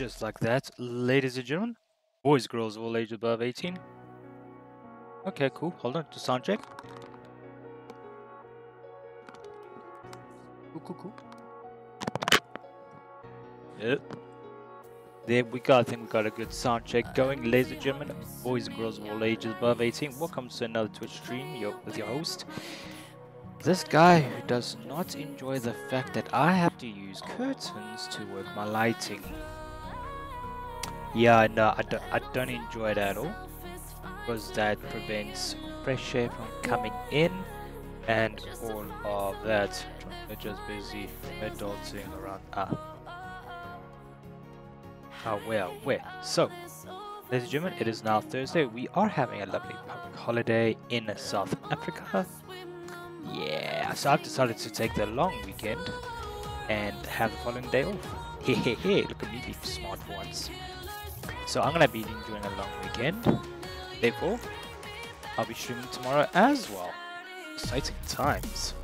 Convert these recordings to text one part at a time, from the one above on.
just like that, ladies and gentlemen, boys, girls, of all ages above 18. Okay, cool. Hold on, to sound check. Cool, cool, cool. Yep. There we go. I think we got a good sound check going, ladies and gentlemen, boys and girls of all ages above 18. Welcome to another Twitch stream your, with your host. This guy who does not enjoy the fact that I have to use curtains to work my lighting. Yeah, no, I don't, I don't enjoy it at all. Because that prevents fresh air from coming in and all of that. They're just busy adulting around. Ah. Ah, where, where? So, ladies and gentlemen, it is now Thursday. We are having a lovely public holiday in South Africa. Yeah, so I've decided to take the long weekend and have the following day off. Hehehe, look at me being smart once. So I'm gonna be enjoying a long weekend. Therefore, I'll be streaming tomorrow as well. Exciting times.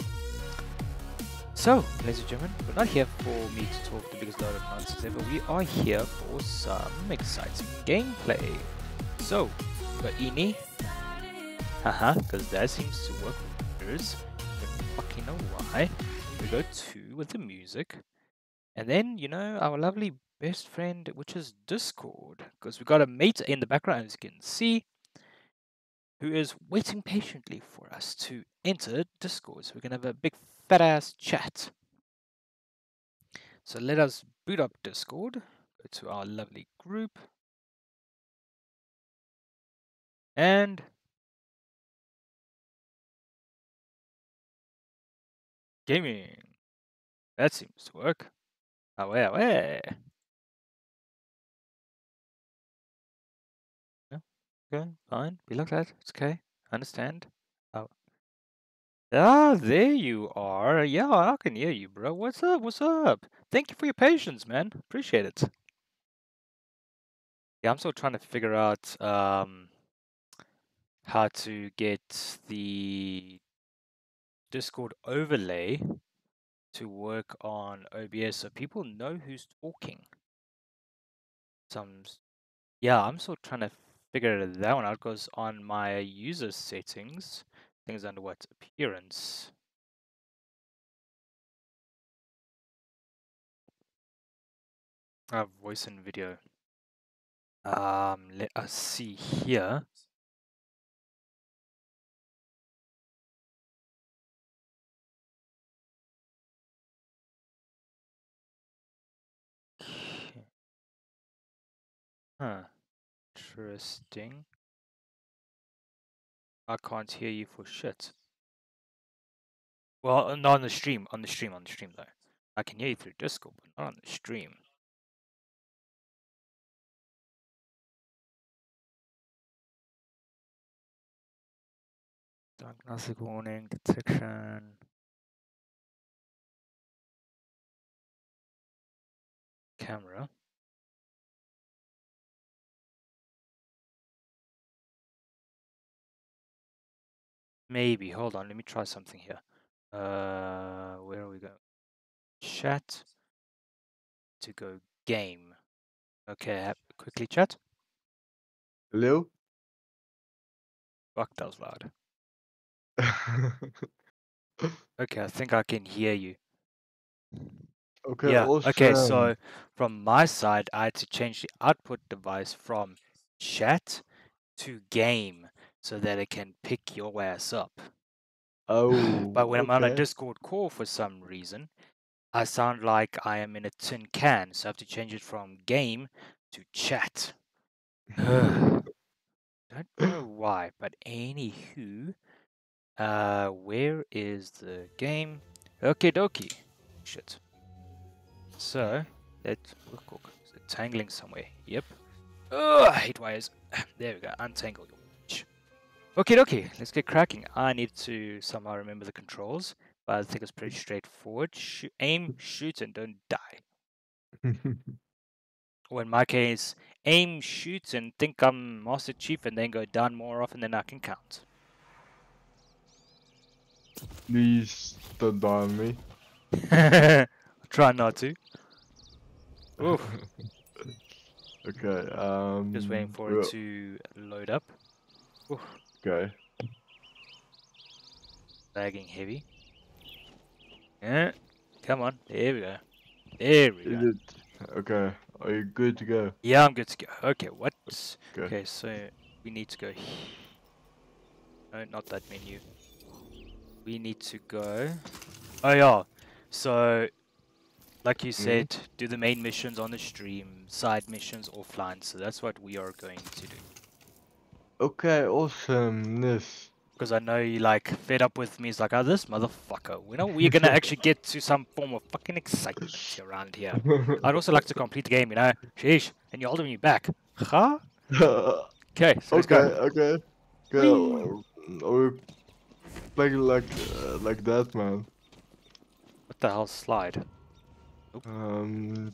So, ladies and gentlemen, we're not here for me to talk the biggest load of nonsense ever. We are here for some exciting gameplay. So, got Ini. Haha, because that seems to work wonders. Don't fucking know why. We go two with the music. And then, you know, our lovely best friend, which is Discord. Because we've got a mate in the background, as you can see, who is waiting patiently for us to enter Discord. So we can have a big fat ass chat. So let us boot up Discord, go to our lovely group, and gaming. That seems to work. Away, away. Yeah, okay, fine. Be like that. It's okay. Understand. Oh. Ah, there you are. Yeah, I can hear you, bro. What's up? What's up? Thank you for your patience, man. Appreciate it. Yeah, I'm still trying to figure out um how to get the Discord overlay to work on OBS so people know who's talking. Some, yeah, I'm still trying to figure that one out because on my user settings, things under what appearance. I have voice and video. Um, let us see here. Huh. Interesting. I can't hear you for shit. Well, uh, not on the stream. On the stream, on the stream though. I can hear you through Discord, but not on the stream. Diagnostic warning, detection. Camera. Maybe. Hold on. Let me try something here. Uh, where are we going? Chat to go game. Okay, quickly chat. Hello? Fuck, that was loud. Okay, I think I can hear you. Okay. yeah. Okay, so from my side, I had to change the output device from chat to game so that it can pick your ass up. Oh. But when I'm on a. Discord call for some reason, I sound like I am in a tin can, so I have to change it from game to chat. Don't know why, but anywho, uh, where is the game? Okie dokie. Shit. So, let's look, look. Is it tangling somewhere? Yep. Ugh, I hate wires. There we go. Untangle bitch. Okay. Let's get cracking. I need to somehow remember the controls, but I think it's pretty straightforward. Shoo- aim, shoot, and don't die. Or in my case, aim, shoot, and think I'm Master Chief, and then go down more often than I can count. Please don't die on me. Try not to. Oof. Okay. Um. Just waiting for it to load up. Oof, Okay. lagging heavy. Yeah, come on. There we go. There we go. Okay. Are you good to go? Yeah, I'm good to go. Okay, what? Okay. Okay, so we need to go. No, not that menu. We need to go. Oh yeah. So, like you mm-hmm. said, do the main missions on the stream, side missions offline. So that's what we are going to do. Okay. Awesomeness. Because I know you like fed up with me. It's like, oh, this motherfucker. When know, we're gonna actually get to some form of fucking excitement around here? I'd also like to complete the game, you know. Sheesh, and you're holding me back. Huh? Okay, so okay. go. Okay. Okay. Are we playing like uh, like that, man? What the hell, slide? Um.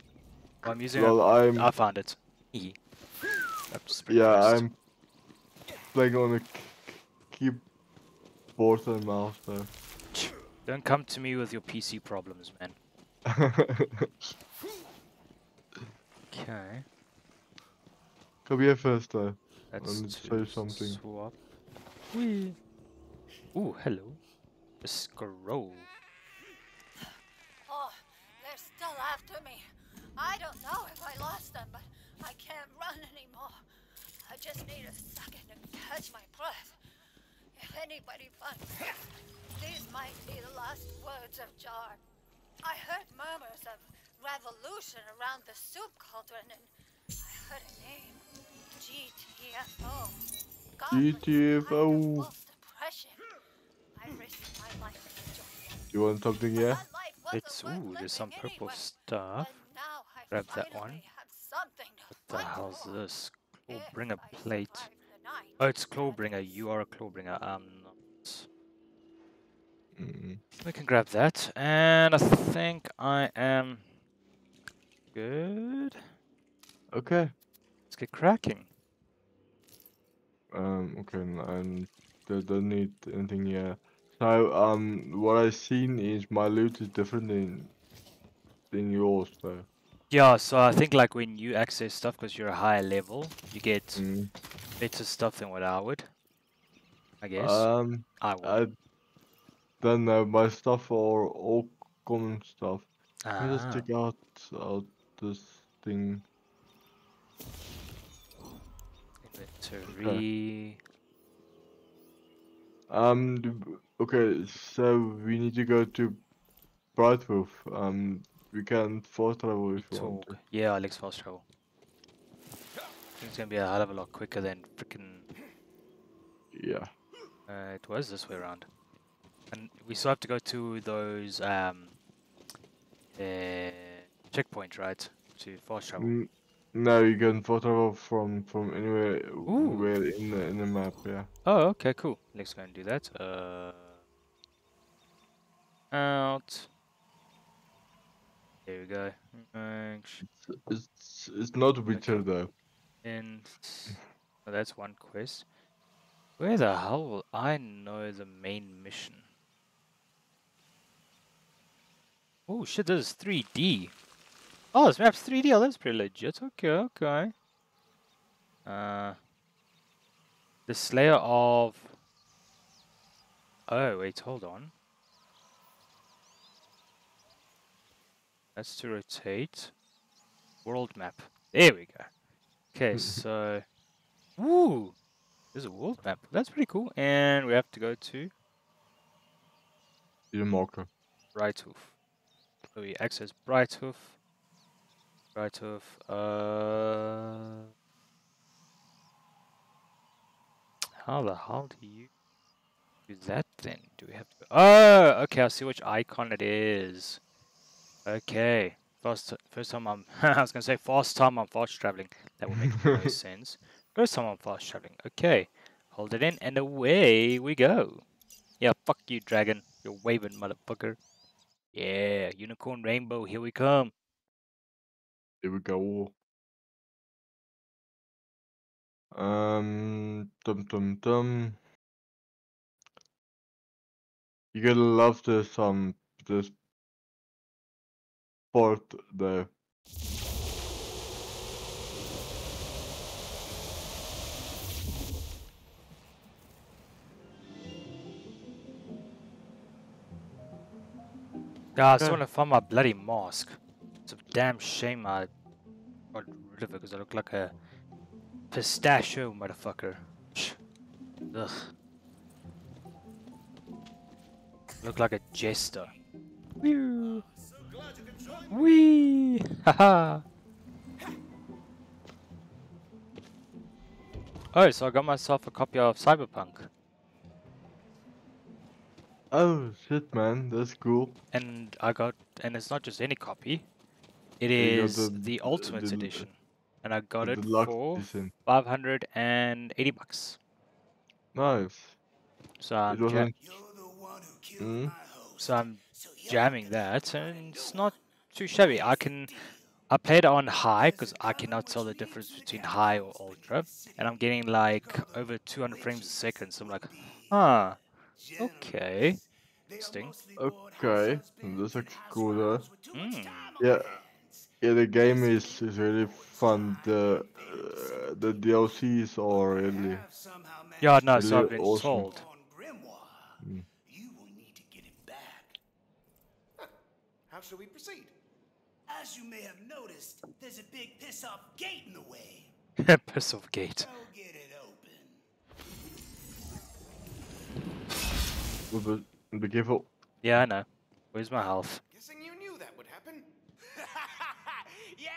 Oh, I'm using. Well, a, I'm. I found it. Yeah. I'm playing on a k- keyboard and mouse. So. Don't come to me with your PC problems, man. Okay, Come here first, though. let's need to to say something. swap. Whee. Ooh, hello. A scroll. Oh, they're still after me. I don't know if I lost them, but I can't run anymore. I just need a second to catch my breath. If anybody finds this, these might be the last words of Jar. I heard murmurs of revolution around the soup cauldron, and I heard a name. GTFO. Goblins GTFO. under false depression. I risked my life to join. You want something, yeah? That life wasn't It's ooh, there's some purple anyway. stuff. And now I Grab that one. have something to What the fight hell's this? If Clawbringer I plate. survive the night, Oh, it's that Clawbringer. You are a Clawbringer. I'm not. Mm. We can grab that. And I think I am good. Okay. Let's get cracking. Um. Okay. n- And they don't need anything, yeah. So, um, what I've seen is my loot is different than than yours, though. Yeah, so I think like when you access stuff because you're a higher level, you get Mm. better stuff than what I would. I guess. Um. I would. I don't know. My stuff are all common stuff. Let me just Ah, check out out this thing. inventory. Um. Okay. So we need to go to Brighthoof. Um. We can fast travel if you want. Talk. Yeah, Alex fast travel. It's gonna be a hell of a lot quicker than freaking. Yeah. Uh, it was this way around, and we still have to go to those um. Uh, checkpoint, right? To fast travel. N- No, you can fast travel from from anywhere Ooh. where in the in the map. Yeah. Oh, okay, cool. Let's go and do that. Uh, out. There we go. Action. It's it's not Witcher though. And oh, that's one quest. Where the hell will I know the main mission? Oh shit, this is 3D. Oh, this map's 3D. Oh, that's pretty legit. Okay, okay. Uh, the Slayer of. Oh wait, hold on. That's to rotate. World map. There we go. Okay, so. Woo! There's a world map. That's pretty cool. And we have to go to The marker. Brighthoof. So we access Brighthoof. Brighthoof. Uh. How the hell do you do that then? Do we have to? Oh, okay. I see which icon it is. Okay. First, first time I'm. I was gonna say first time I'm fast traveling. That would make no sense. First time I'm fast traveling. Okay. Hold it in, and away we go. Yeah, fuck you, dragon. You're waving, motherfucker. Yeah, unicorn rainbow. Here we come. Here we go. Um, dum dum dum. You're gonna love this um this part there. Yeah, I just Okay. want to find my bloody mask. It's a damn shame I got rid of it because I look like a pistachio motherfucker. Ugh. Look like a jester. Wee. Wee. Haha. Oh, so I got myself a copy of Cyberpunk, Oh shit, man, that's cool. and I got, and it's not just any copy. It is the- the, Ultimate the- Edition, and I got it for edition. five hundred and eighty bucks. Nice. So I'm, It ja- wasn't. You're the one who killed Mm. so I'm jamming that, and it's not too shabby. I can, I played on high because I cannot tell the difference between high or ultra, and I'm getting like over 200 frames a second. So I'm like, huh, okay, interesting. Okay, that's actually cool though. Mm. Yeah, yeah, the game is is really fun. The uh, the DLCs are really. Yeah, no, so Really I've been awesome. told. Mm. you will need to get it back. How shall we proceed? As you may have noticed, there's a big piss-off gate in the way. Piss off gate. Go get it open. But, but be careful. Yeah, I know. Where's my health? Guessing you knew that would happen. yeah,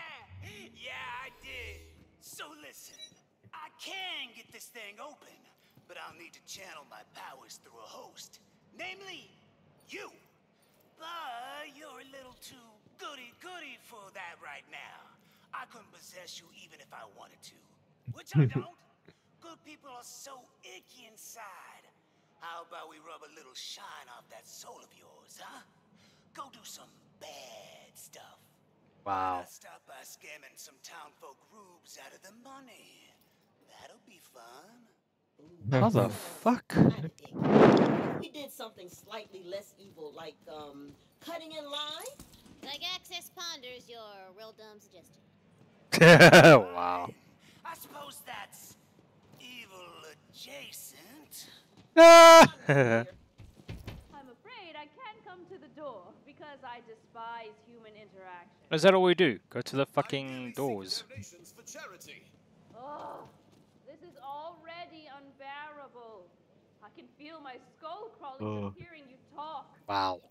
yeah, I did. So listen, I can get this thing open, but I'll need to channel my powers through a host, namely you. But you're a little too goody-goody for that right now. I couldn't possess you even if I wanted to, which I don't. Good people are so icky inside. How about we rub a little shine off that soul of yours, huh? Go do some bad stuff. Wow. I'll stop by scamming some townfolk rubes out of the money. That'll be fun. How the fuck? We did something slightly less evil, like um, cutting in line. Like Access ponders your real dumb suggestion. wow. I suppose that's evil adjacent. Ah! I'm afraid I can't come to the door because I despise human interaction. Is that all we do? Go to the fucking doors. Donations for charity. Oh, this is already unbearable. I can feel my skull crawling Ugh. from hearing you talk. Wow.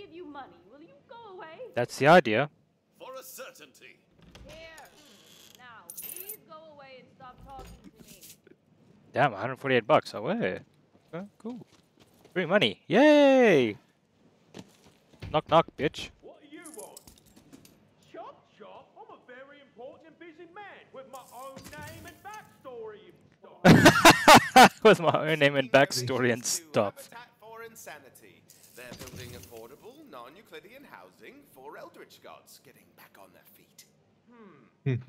If I give you money, will you go away? That's the idea. For a certainty. Here. Now, please go away and stop talking to me. Damn, 148 bucks. Oh, wait. Oh, cool. Free money. Yay! Knock, knock, bitch. What do you want? Chop chop? I'm a very important and busy man with my own name and backstory and stuff. With my own name and backstory and stuff. For Insanity. They're building affordable, non-Euclidean housing for Eldritch gods getting back on their feet. Hmm.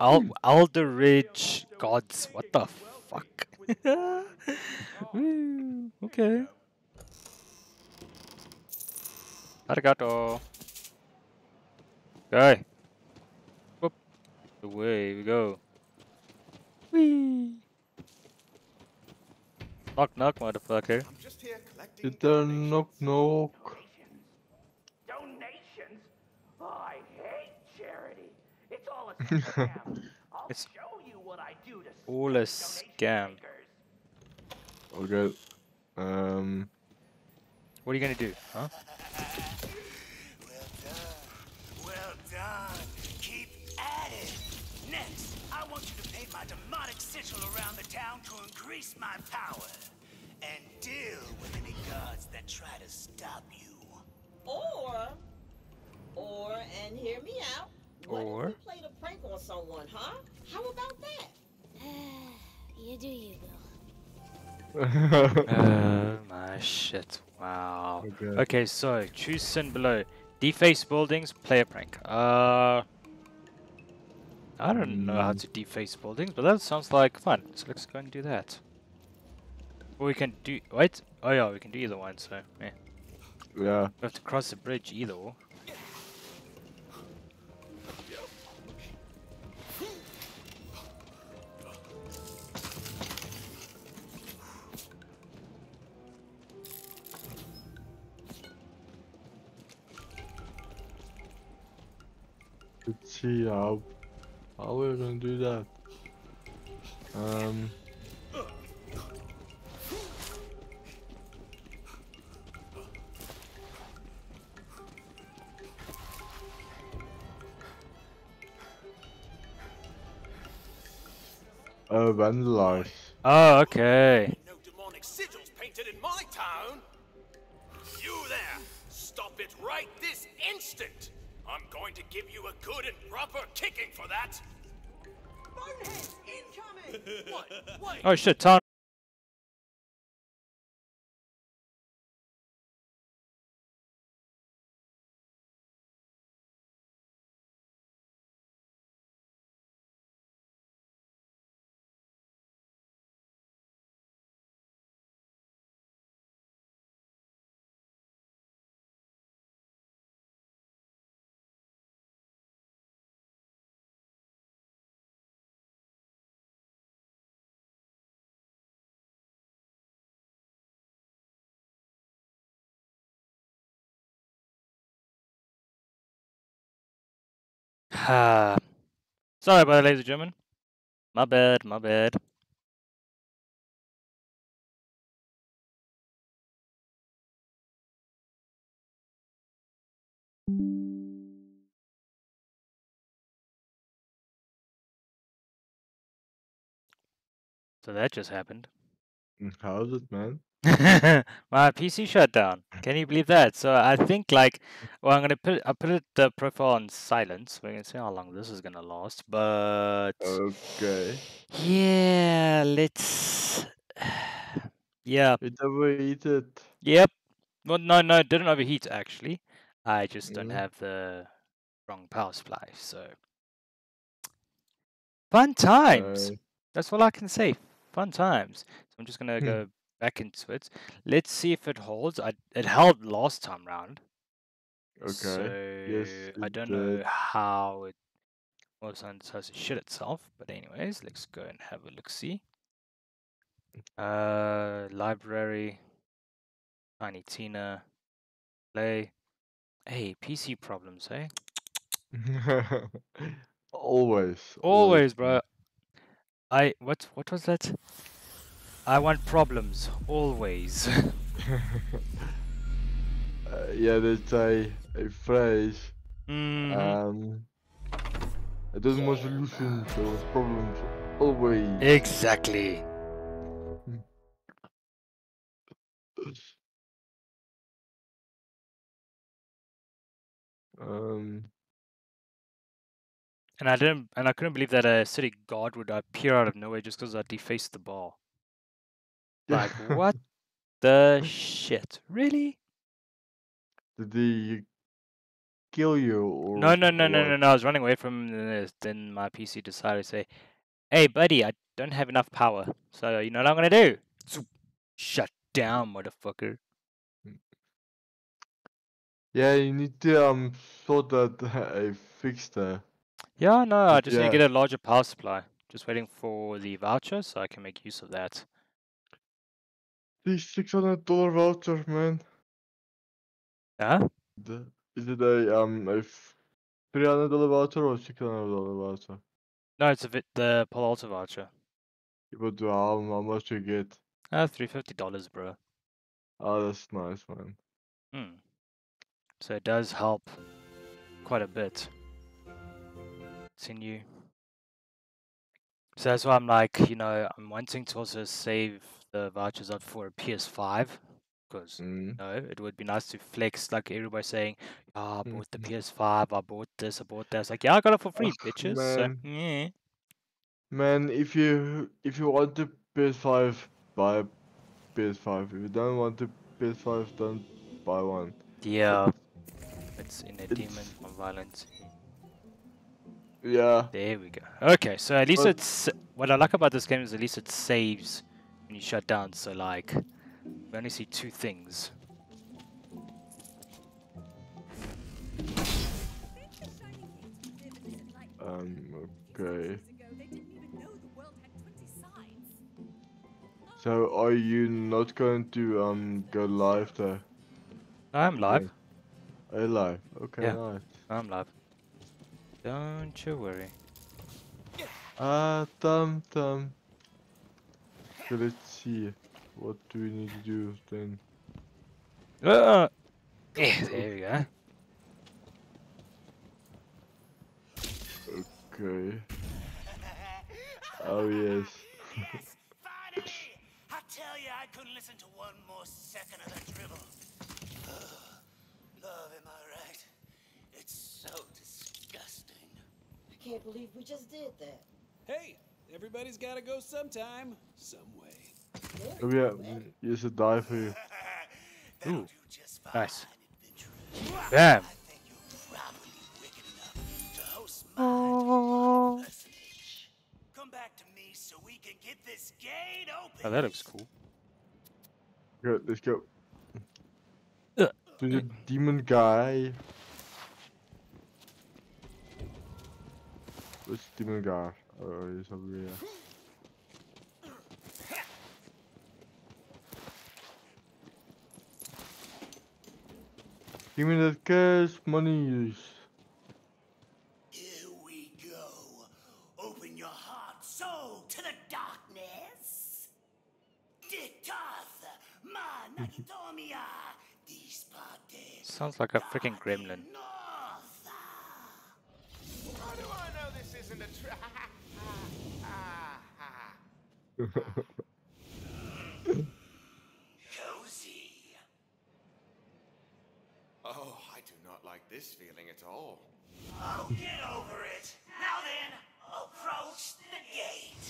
Al Alderich gods. What the fuck? Okay. Arigato. Okay. Whoop. Away we go. Whee. Knock knock, motherfucker. I'm just here collecting Did there knock knock? Donations? I hate charity. It's all a scam. I'll It's- show you what I do to All a scam. Okay. Um. What are you gonna do, huh? Well done. Well done. Keep at it. Next, I want you to paint my demonic sigil around the town to increase my power. And deal with any guards that try to stop you. Or, or, and hear me out. What Or? if we played a prank on someone, huh? How about that? you do you, Bill. Oh my shit. Wow. Okay. Okay, so choose sin below. Deface buildings, play a prank. Uh I don't know how Mm. to deface buildings, but that sounds like fun. So let's go and do that. Or we can do wait. Oh yeah, we can do either one, so yeah. yeah. We have to cross the bridge either or. See how how we're gonna do that. Um. Oh, vandalize. Oh, okay. No demonic sigils painted in my town. You there! Stop it right this instant! I'm going to give you a good and proper kicking for that. Boneheads incoming! What? Wait. Oh shit, time. Sorry about that, ladies and gentlemen. My bad, my bad. So that just happened. Mm, How's it, man? My PC shut down. Can you believe that? So I think like, well, I'm gonna put I put it the profile on silence. We're gonna see how long this is gonna last. But Okay. yeah, let's. yeah. It overheated. Yep. Well, no, no, it didn't overheat actually. I just don't Mhm. have the wrong power supply. So fun times. Uh, That's all I can say. Fun times. So I'm just gonna Hmm. go back into it. Let's see if it holds. I it held last time round. okay. So Yes, I don't know how it all of a sudden decides to shit itself. But anyways, let's go and have a look. See. Uh, library. Tiny Tina. Play. Hey, PC problems, eh? always. Always, bro. I what what was that? I want problems always. Uh, yeah, there's a, a phrase. Mhm. Um, it doesn't want solutions, so it's problems always. exactly. Um, And I didn't, and I couldn't believe that a city god would appear out of nowhere just because I defaced the bar. Like what the shit? Really? Did he kill you or? No, no, no, no, no, no. I was running away from this. Then my PC decided to say, "Hey, buddy, I don't have enough power. So you know what I'm gonna do? Shut down, motherfucker." Yeah, you need to um sort that a fix there. Yeah, no, I just need to get a larger power supply. Just waiting for the voucher so I can make use of that. The six hundred dollar voucher, man. Huh? The, is it a um a f- Three hundred dollar voucher or six hundred dollar voucher? No, it's a bit the Palo Alto voucher. But how, how much you get? Uh, three fifty dollars, bro. Oh, that's nice, man. Hmm. So it does help quite a bit. Continue. So that's why I'm like, you know, I'm wanting to also save the vouchers up for a PS5 because Mm. you know it would be nice to flex like everybody saying, "Ah, I bought the Mhm. PS5, I bought this, I bought that." It's like, yeah, I got it for free, Ugh, bitches. man. So yeah. Man, if you if you want the PS5, buy a PS5. If you don't want the PS5, don't buy one. Yeah. It's in a demon It's- of violence. Yeah. There we go. Okay, so at least But- it's what I like about this game is at least it saves when you shut down. So like, we only see two things. Um. Okay. So are you not going to um go live there? I'm live. Are you live? Okay, Yeah. nice. I'm live. Don't you worry. Ah, thumb, Tom. Okay, let's see. What do we need to do then? Uh, yeah, there we go. Okay. Oh yes. Yes, finally! I tell you, I couldn't listen to one more second of that dribble. Love, am I right? It's so disgusting. I can't believe we just did that. Hey, everybody's gotta go sometime, some way. Oh yeah, wet. here's a die for you. Ooh, just nice. adventurer. Bam. I think you're probably wicked enough to host my divine personage. Come back to me so we can get this gate open. Oh, that looks cool. Good, let's go. Ugh. To the demon guy. Where's the demon guy? Oh, he's over here. Give me that cash money. Here we go. Open your heart, soul to the darkness. Dictath, ma nagitomia. Sounds like a freaking gremlin. Cozy. oh, I do not like this feeling at all. Oh, get over it. Now then, approach the gate.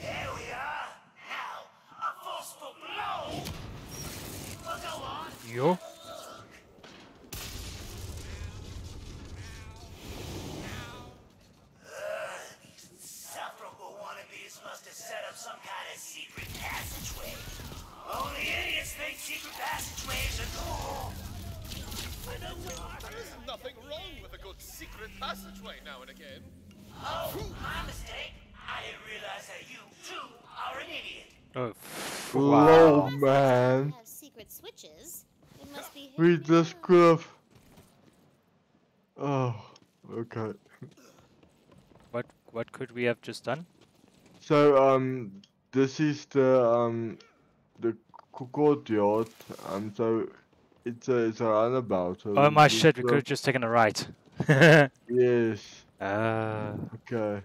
There we are. Now, a forceful blow. Well, go on. Yo. Secret passageways are cool. There's nothing wrong with a good secret passageway now and again. Oh, my mistake. I didn't realize that you, too, are an idiot. Oh, f- Whoa, wow. man. Have secret switches. They must be We hidden just in. Oh, okay. What what could we have just done? So um, this is the um, the c- courtyard. Um, so it's a it's a roundabout. So Oh my shit, we could have just taken a right. Yes. Ah. Okay.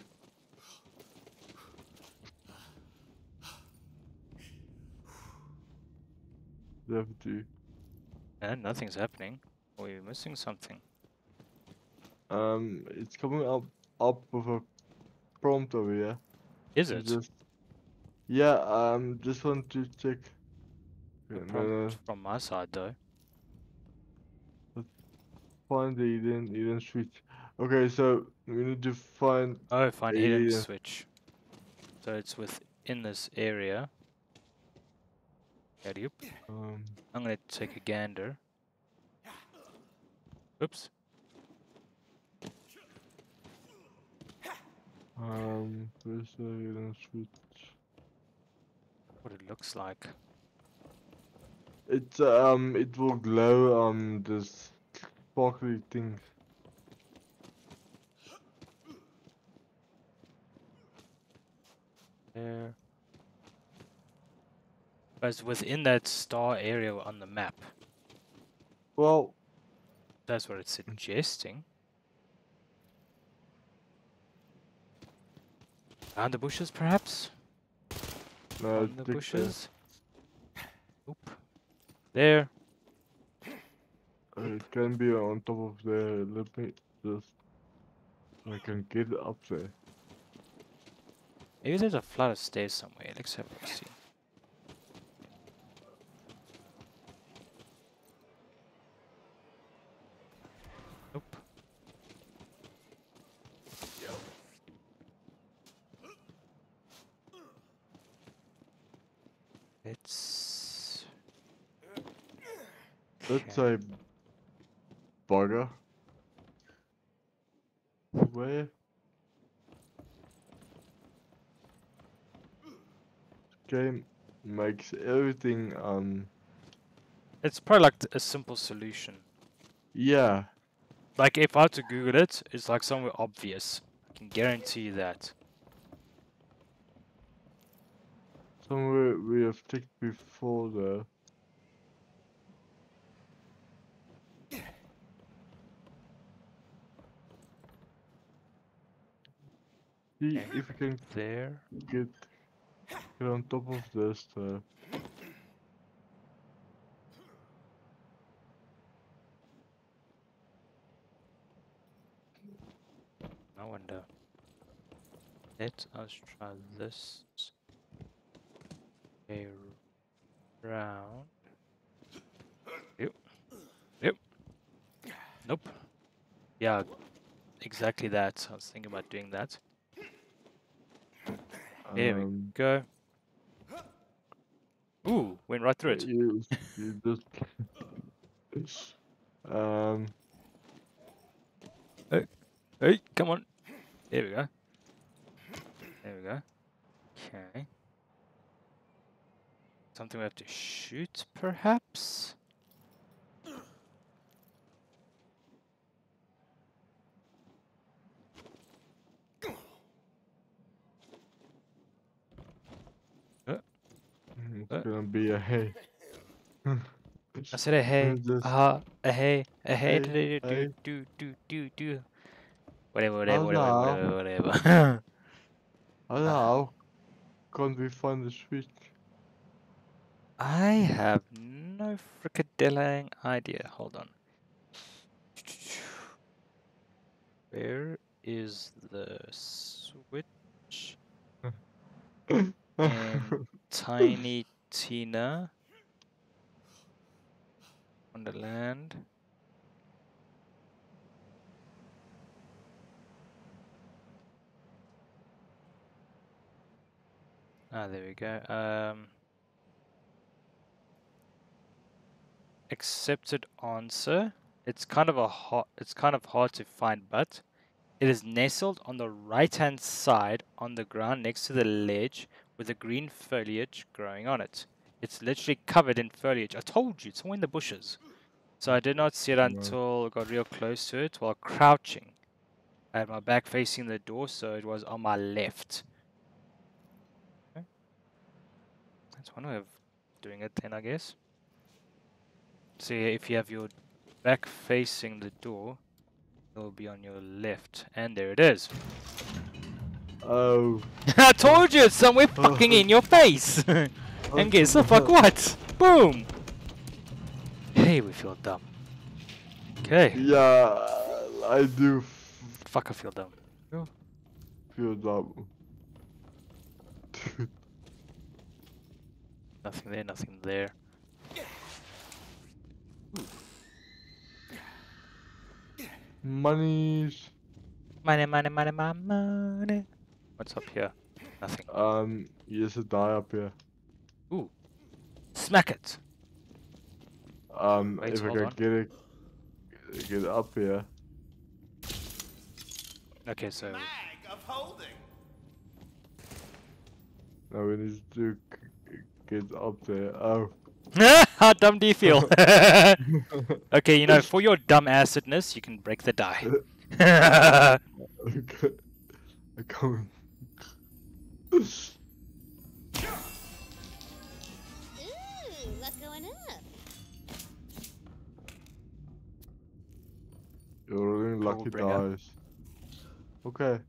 Deputy. and nothing's happening. Or we're missing something. Um, it's coming up up with a prompt over here. Is it? Just yeah. Um, just want to check. The no, from my side though. find the hidden hidden switch. Okay, so we need to find. Oh, find hidden Yeah. switch. So it's within this area. Um, I'm gonna take a gander. Oops. um, where's the hidden switch? What it looks like. It um it will glow um this sparkly thing. There. But within that star area on the map. Well, that's what it's suggesting. Behind the bushes, perhaps? No, the bushes. There. Oop. There. It can be on top of there. Let me just. I can get up there. Maybe there's a flight of stairs somewhere. Let's have a see. Nope. It's That's a bugger. Where? Game makes everything um it's probably like a simple solution. yeah. Like if I had to Google it, it's like somewhere obvious. I can guarantee you that. Somewhere we have ticked before though. See if we can There. get get on top of this though. I wonder. Let us try this. A round. Yep. Yep. Nope. Yeah, exactly that. I was thinking about doing that. There we Um, go. Ooh, went right through it. You, you just um Hey, hey, come on. There we go. There we go. Okay. Something we have to shoot, perhaps? It's Uh. gonna be a hey. I said a hey, uh, a hey, a hey, Hey, do, do, hey. do, do, do, do. Whatever, whatever, whatever, whatever, whatever. Hello. Can't we find the switch? I have no frickadelling idea. Hold on. Where is the switch? And Tiny Tina. Wonderland. Ah, there we go. Um, accepted answer. It's kind of a hot. It's kind of hard to find, but it is nestled on the right-hand side on the ground next to the ledge with the green foliage growing on it. It's literally covered in foliage. I told you, it's all in the bushes. So I did not see it until I got real close to it while crouching. I had my back facing the door, so it was on my left. Okay. That's one way of doing it then, I guess. So yeah, if you have your back facing the door, it will be on your left. And there it is. Oh. I told you it's somewhere fucking in your face! and guess the fuck what? Boom! Hey, we feel dumb. Okay. Yeah, I do Fuck, I feel dumb. feel dumb. Nothing there, nothing there. Monies. Money, money, money, money, money. What's up here? Nothing. Um, here's a die up here. Ooh. Smack it! Um, Wait, if I hold can on. get it, get up here. Okay, so. Mag of holding. Now we need to get up there. Oh. How dumb do you feel? okay, you know, for your dumb acidness, you can break the die. okay. I can't what's going up? You're really lucky dies. Okay.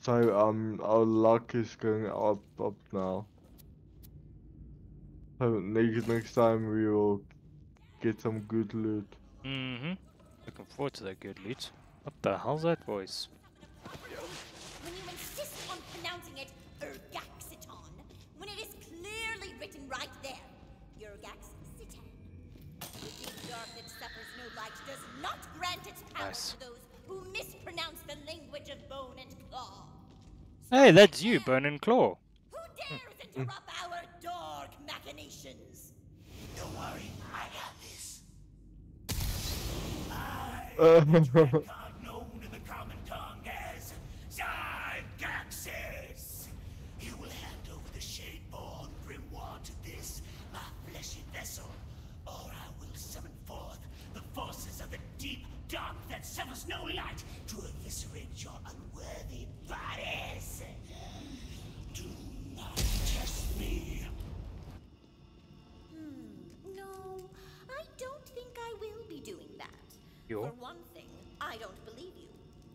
So um our luck is going up up now. So next next time we will get some good loot. Mm-hmm. Looking forward to that good loot. What the hell's that voice? Claw. Hey, that's you, Bone and Claw. Who dares interrupt our dark machinations? Don't worry, I got this. Uh, I don't believe you.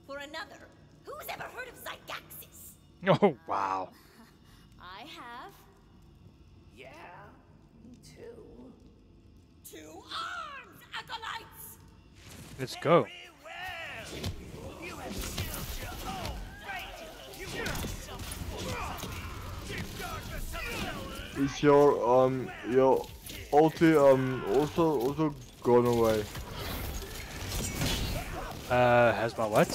For another, who's ever heard of Zygaxis? Oh, wow. I have. Yeah, me too. Two arms, acolytes! Let's go. You have sealed your own fate. You have suffered Deep darkness of hell. is your um your ulti um also also gone away? Uh, has my what?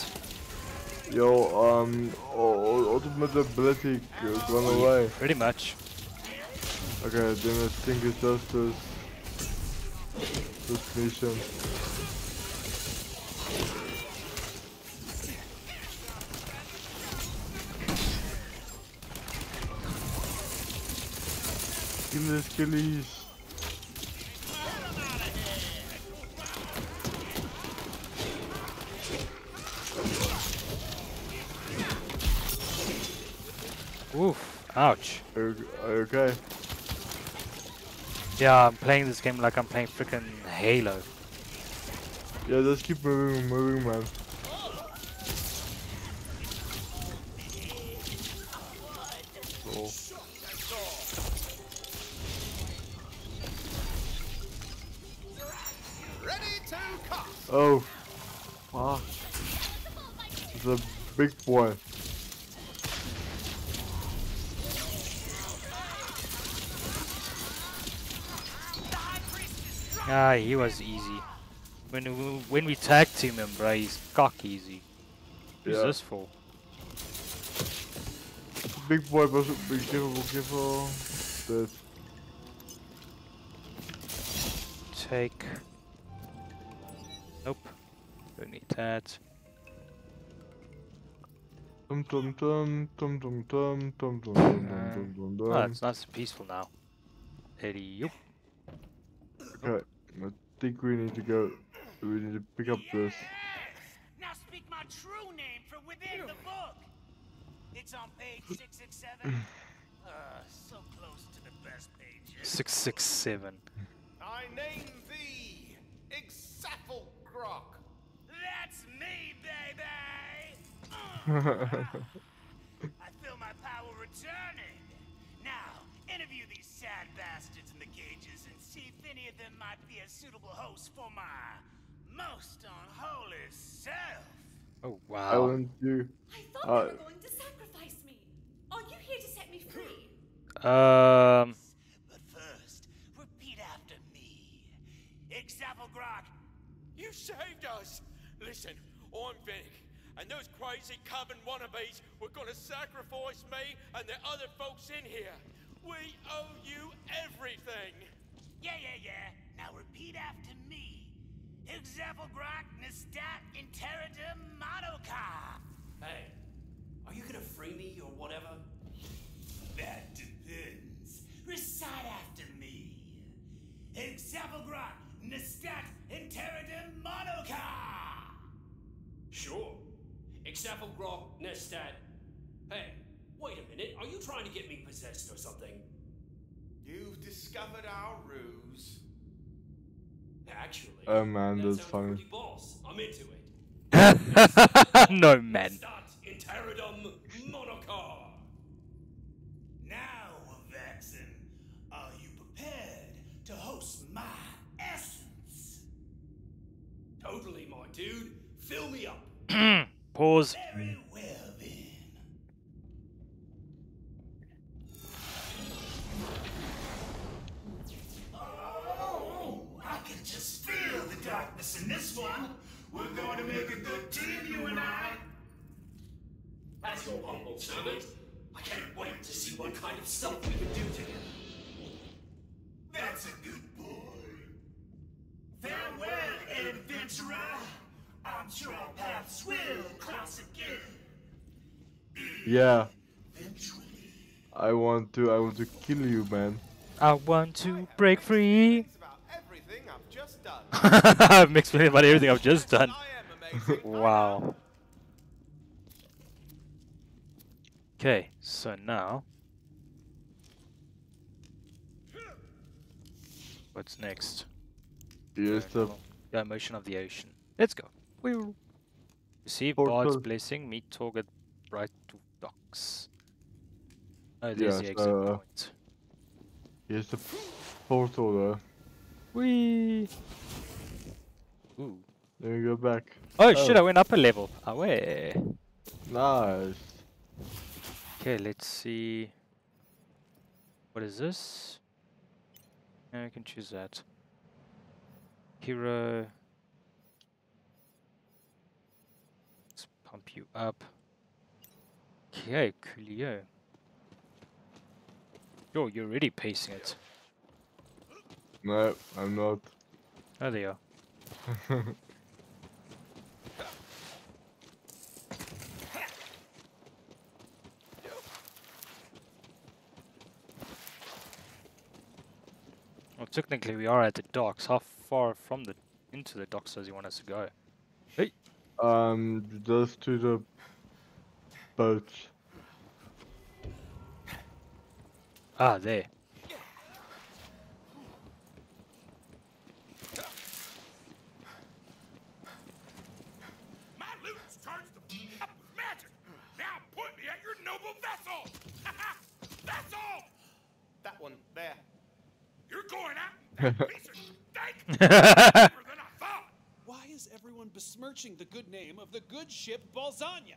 Your um ultimate ability g- gone away. Pretty much. Okay, then I think it's just this this mission. Give me the skillies. Ouch. Are you, are you okay? Yeah, I'm playing this game like I'm playing freaking Halo. Yeah, just keep moving, moving, man. Cool. Ready to cut. Oh, fuck. It's a big boy. Ah, he was easy. When we, when we tag team him, bro, he's cock easy. Who's Yeah. this for? Big boy, be careful, be careful. Dead. Take. Nope. Don't need that. Tum tum tum tum tum tum tum tum tum tum tum tum Oh, it's nice and peaceful now. Eddie, yup. Okay, I think we need to go. We need to pick up this. Now speak my true name from within the book. It's on page 667. uh, so close to the best pages. 667. I name thee Exaphelgrok. That's me, baby! I feel my power returning. Now, interview these sad bastards of them might be a suitable host for my most unholy self. Oh, wow. want you. I thought Uh, you were going to sacrifice me. Are you here to set me free? Um, But first, repeat after me. Exaphelgrok, You saved us! Listen, I'm Vic, and those crazy coven wannabes were gonna sacrifice me and the other folks in here. We owe you everything! Yeah, yeah, yeah. Now repeat after me. Exaphelgrok Nestat Interidum Monocar. Hey, are you gonna free me or whatever? That depends. Recite after me. Exaphelgrok Nestat Interidum Monocar. Sure. Exaphelgrok Nestat. Hey, wait a minute. Are you trying to get me possessed or something? You've discovered our ruse. Actually, Oh man, that that's sounds funny. pretty boss. I'm into it. no man. Interidum Monocar. Now, Vaxen, are you prepared to host my essence? Totally, my dude. Fill me up. Pause. Very your servant, I can't wait to see what kind of stuff we can do together. That's a good boy. Farewell, adventurer. I'm sure our paths will cross again. Yeah. I want to I want to kill you, man. I want to break free. Everything I've just done. Mixed about everything I've just done. wow. Okay, so now. What's next? Here's the The emotion of the ocean. Let's go. Wheel. Receive Portal. Bard's blessing. Meet target right to docks. Oh, there's Yeah, the exit uh, point. here's the portal though. Whee! Ooh. Then we go back. Oh, shit, I went up a level. Away. Nice. Okay, let's see. What is this? Yeah, I can choose that. Hero. Let's pump you up. Okay, coolio. Yo, you're already pacing it. No, I'm not. Oh, there you are. technically we are at the docks. How far from the into the docks does he want us to go? Hey, Um, just to the boats. ah, there. My loot's charged the up with magic. Now point me at your noble vessel. That's all. That one there. You're going out in that piece of steak. Deeper than I thought. Why is everyone besmirching the good name of the good ship Balzania?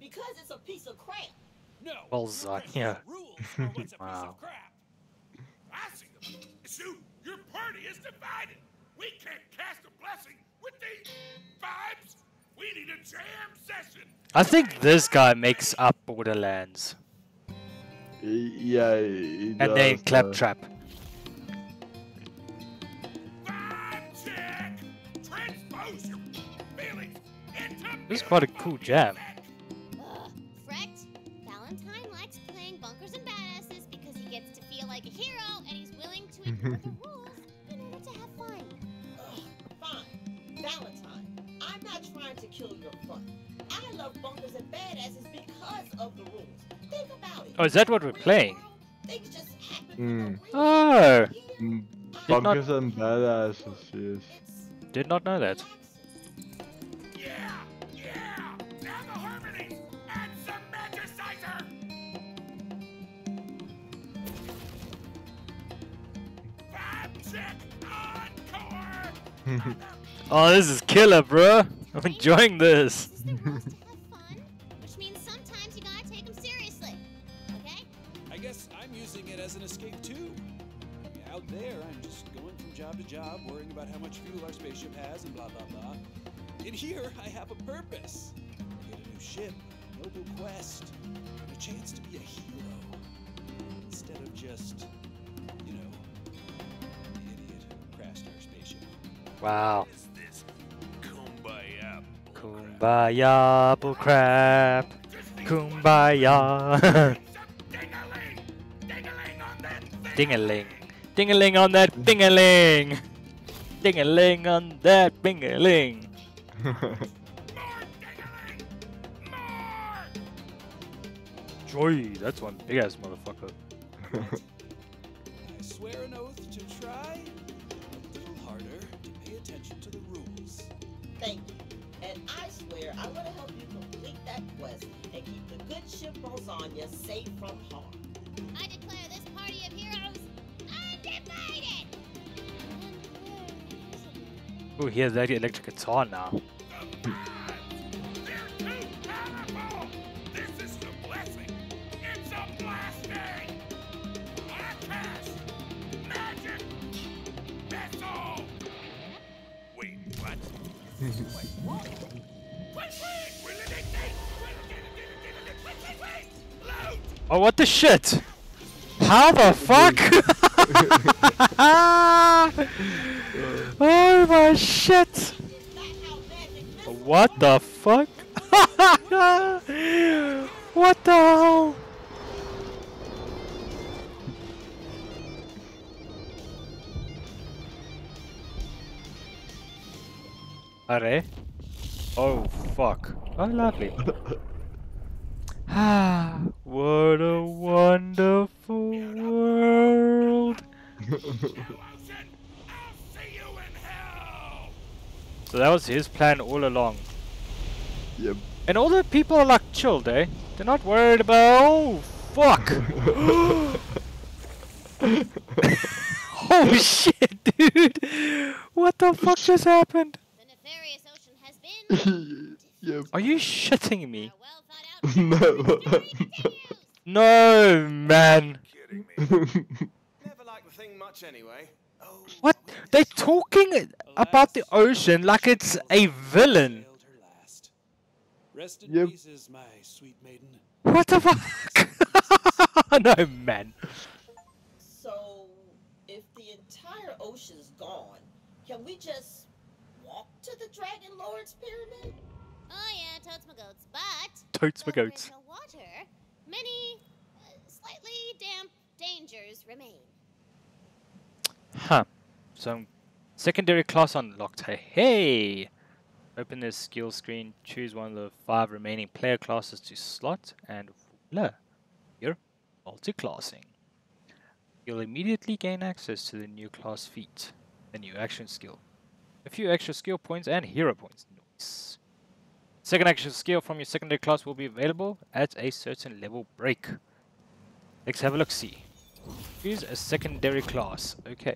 Because it's a piece of crap. No. Balzania. Rules for what's a piece Wow. of crap. I see them. Shoot, your party is divided. We can't cast a blessing with these vibes. We need a jam session. I think this guy makes up Borderlands. Yeah, he And then does, uh, Claptrap. Vibe of the rules. Think about it. Oh, is that what we're playing? Things just happen Mm. Oh, mm, Did not- Bunkers and badasses, yes. did not know that. Oh, this is killer, bro. I'm enjoying this. This is their rules to have fun, which means sometimes you gotta take them seriously. Okay? I guess I'm using it as an escape too. Out there, I'm just going from job to job, worrying about how much fuel our spaceship has and blah blah blah. In here, I have a purpose. I get a new ship, a noble quest, and a chance to be a hero. Instead of just, Wow. Is this kumbaya? Kumbaya, bullcrap. Kumbaya. Ding-a-ling, ding-a-ling on that. Ding-a-ling. Ding-a-ling on that ding-a-ling. Ding-a-ling on that bing-a-ling. Ding-a-ling, more. Joy, that's one big-ass motherfucker. Oh, Bolzania safe from harm. I declare this party of heroes undivided! Ooh, he has that electric guitar now. Wait, what? Wait, what? Wait, wait. Oh, what the shit? How the fuck? oh my shit! What the fuck? what the hell? Are? Oh fuck. Oh lovely. Ah, what a wonderful world. So that was his plan all along. Yep. And all the people are like chilled, eh? They're not worried about. Oh, fuck! oh shit, dude! What the fuck just happened? yep. Are you shitting me? No. No, man. Never liked the thing much anyway. What? They're talking about the ocean like it's a villain. Yep. pieces, my sweet maiden. What the fuck? no, man. So, if the entire ocean's gone, can we just walk to the Dragon Lord's pyramid? Oh yeah, totes my goats, but Totes over goats. in the water, many uh, slightly damp dangers remain. Huh. Some secondary class unlocked. Hey, hey! Open this skill screen, choose one of the five remaining player classes to slot, and voila! You're multi-classing. You'll immediately gain access to the new class feat, the new action skill, a few extra skill points, and hero points. Nice. Second action skill from your secondary class will be available at a certain level break. Let's have a look see. Choose a secondary class. Okay.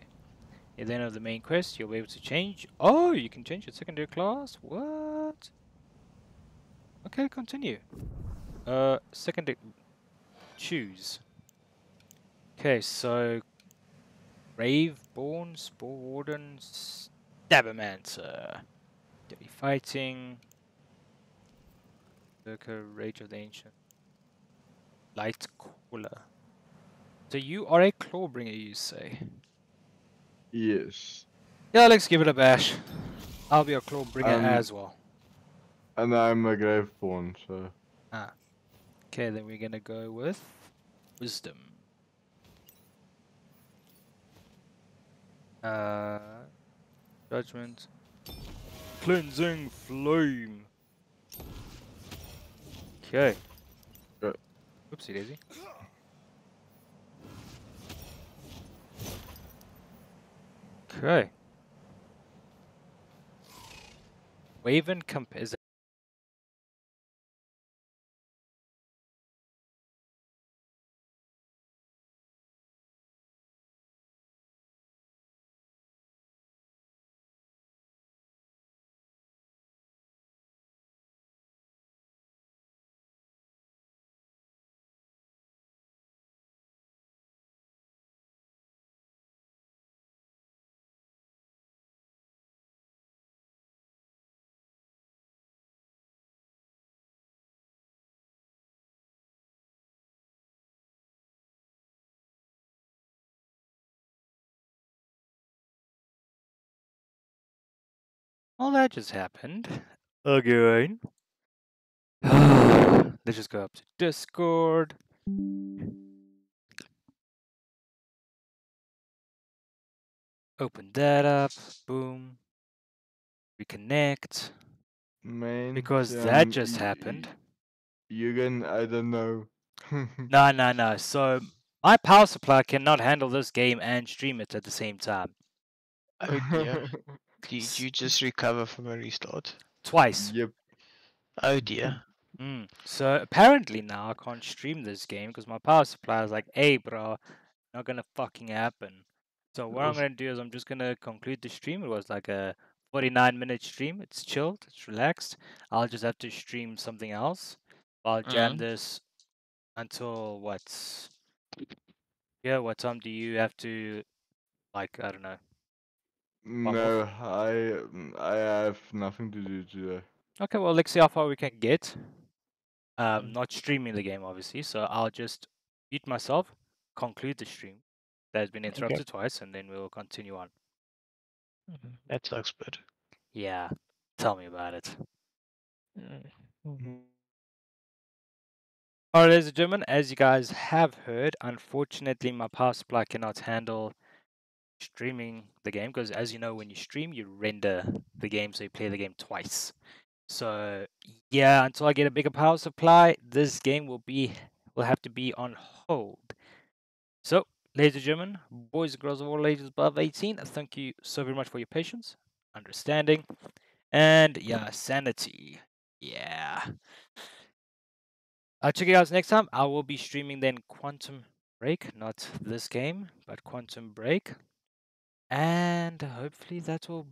At the end of the main quest, you'll be able to change. Oh, you can change your secondary class. What? Okay, continue. Uh, secondary. Choose. Okay, so. Graveborn, Spore Warden, Stabbomancer. Dirty Fighting. Berker, Rage of the Ancient. Light Caller. So you are a Clawbringer, you say? Yes. Yeah, let's give it a bash. I'll be a Clawbringer Um, as well. And I'm a Graveborn, so. Ah. Okay, then we're gonna go with Wisdom. Uh, Judgment. Cleansing Flame. Okay. Oopsie daisy. Okay. Wave and compass. Well, that just happened. Again. Let's just go up to Discord. Open that up. Boom. Reconnect. Man. Because um, that just happened. You can, I don't know. No, no, no. So my power supply cannot handle this game and stream it at the same time. Oh dear. Did you just recover from a restart? twice. Yep. Oh dear. Mm. So apparently now I can't stream this game because my power supply is like, hey, bro, not gonna fucking happen. So what I'm gonna do is I'm just gonna conclude the stream. It was like a 49 minute stream. It's chilled. It's relaxed. I'll just have to stream something else. I'll jam Mhm. this until what? Yeah, what time do you have to? Like I don't know. Fuck No, I mm, I have nothing to do today. Okay, well let's see how far we can get. Um, Mm. not streaming the game obviously. So I'll just mute myself, conclude the stream. That has been interrupted twice, and then we'll continue on. Mhm. That sucks, but Yeah, tell me about it. mm, Alright, ladies and gentlemen, as you guys have heard, unfortunately my power supply cannot handle streaming the game because as you know when you stream you render the game so you play the game twice. So yeah, until I get a bigger power supply, this game will be will have to be on hold. So, ladies and gentlemen, boys and girls of all ages above 18, thank you so very much for your patience, understanding, and yeah, sanity. Yeah. I'll check you guys next time. I will be streaming then Quantum Break, not this game, but Quantum Break. And hopefully that will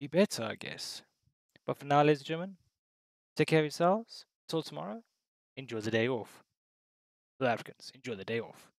be better, I guess. But for now, ladies and gentlemen, take care of yourselves. Till tomorrow, enjoy the day off. South Africans, enjoy the day off.